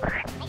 了。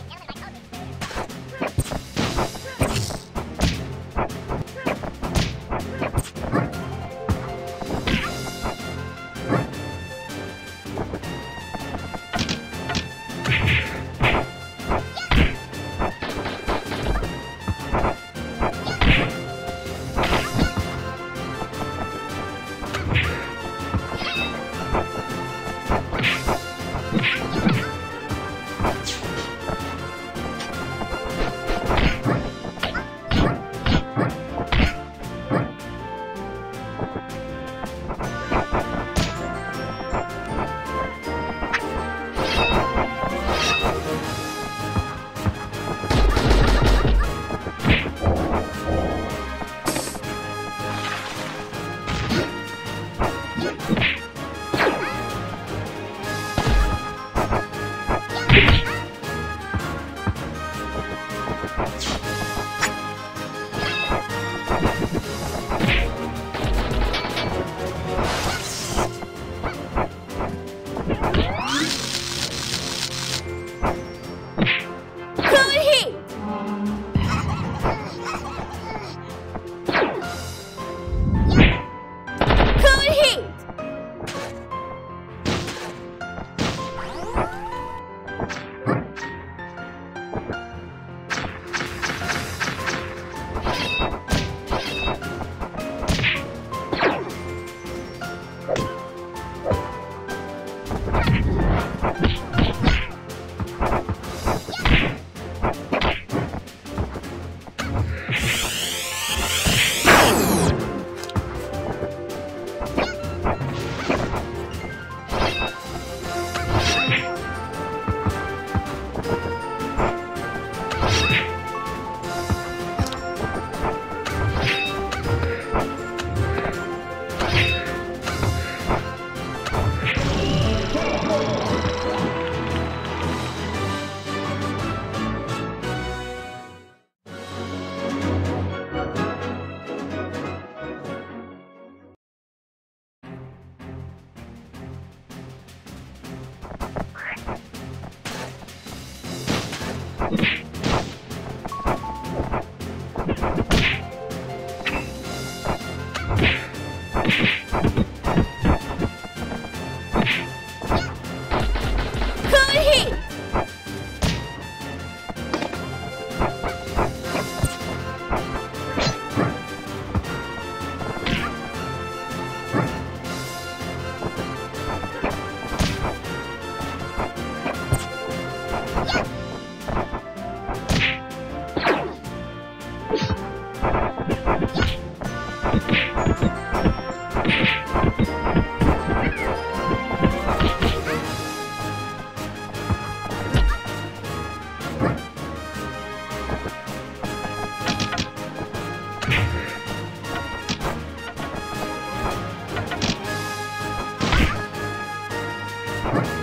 All right.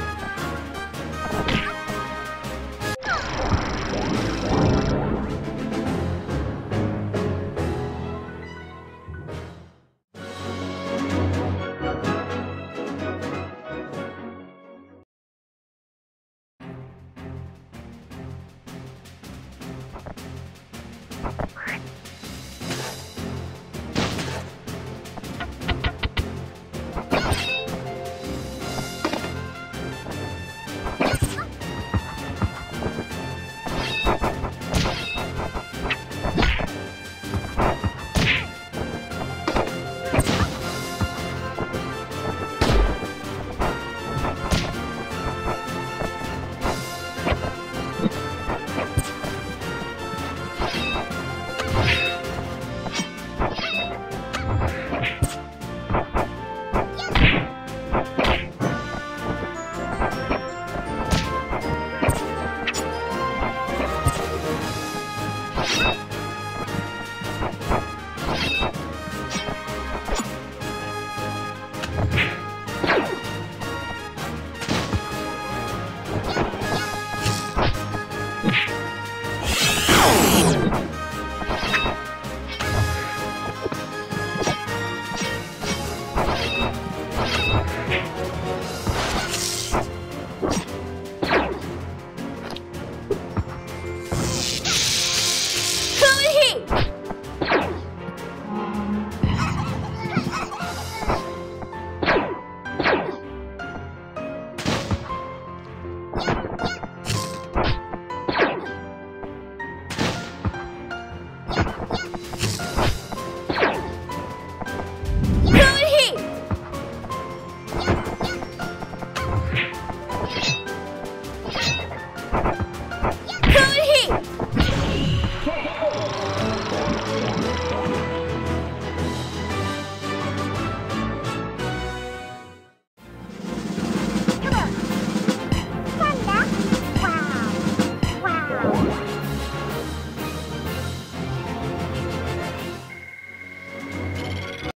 you